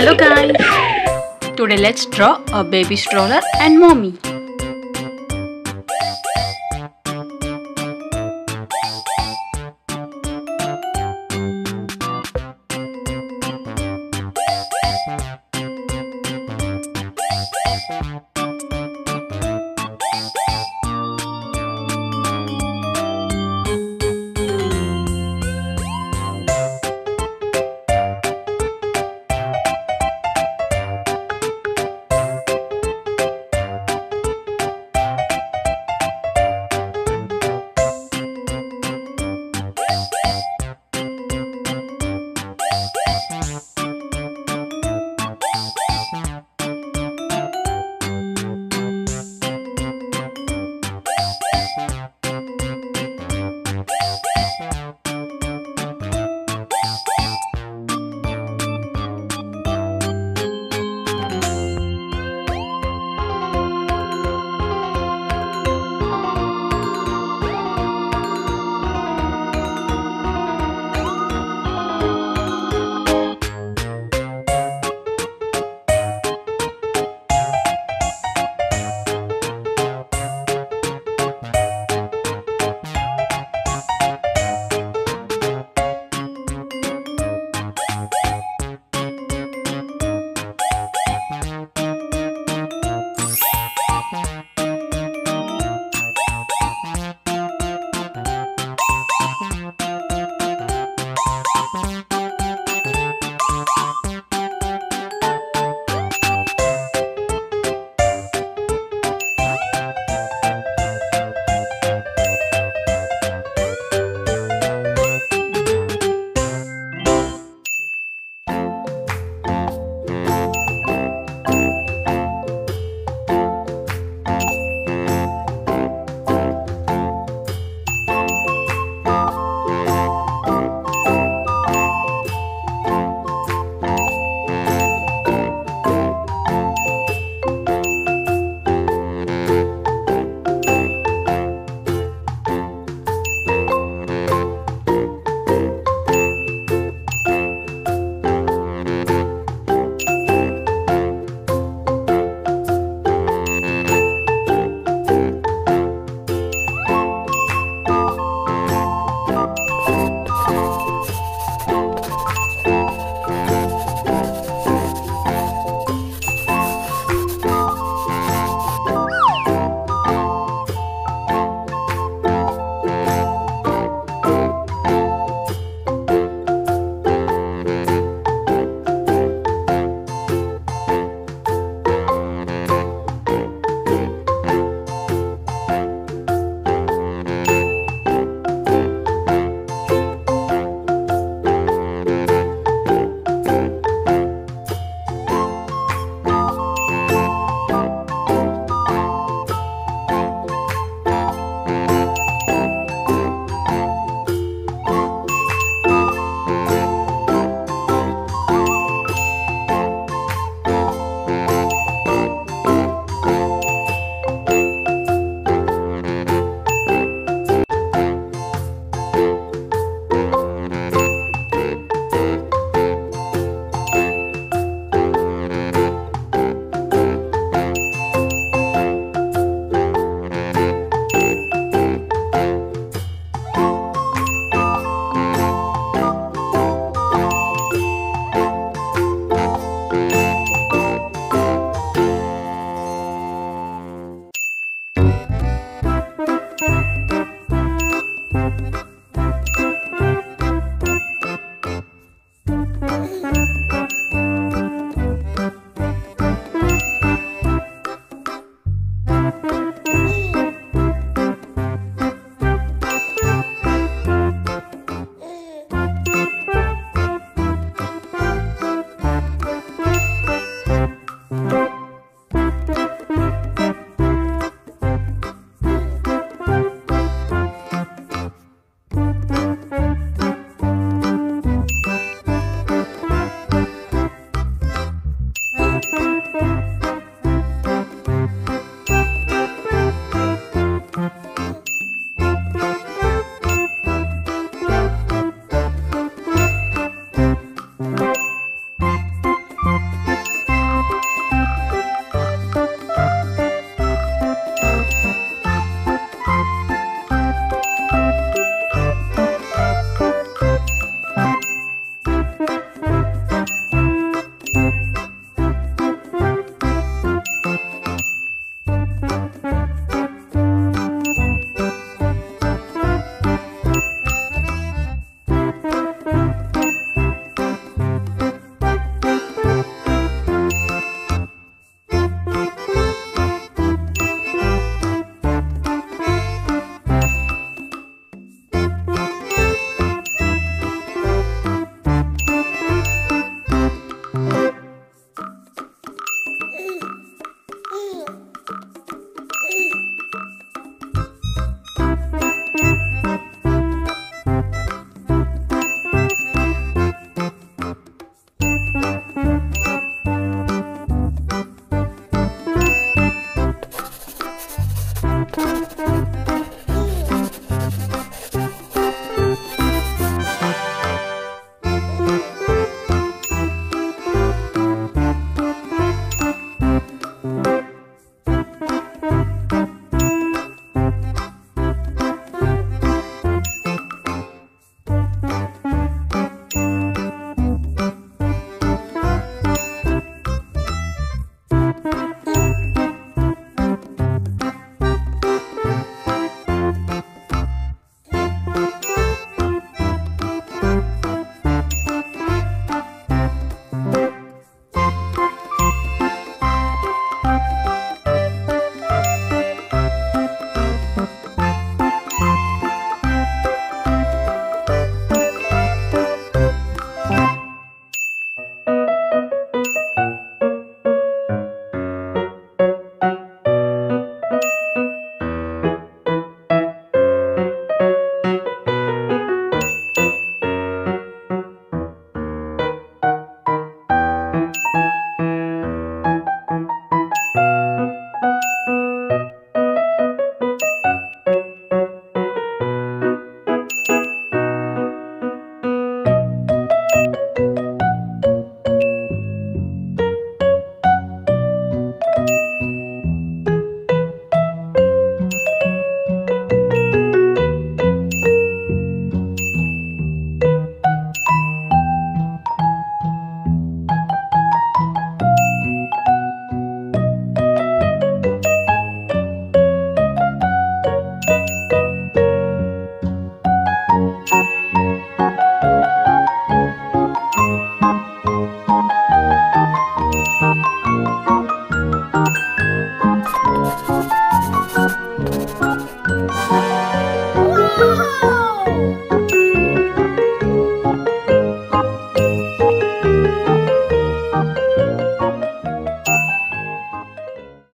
Hello guys! Today let's draw a baby stroller and mommy.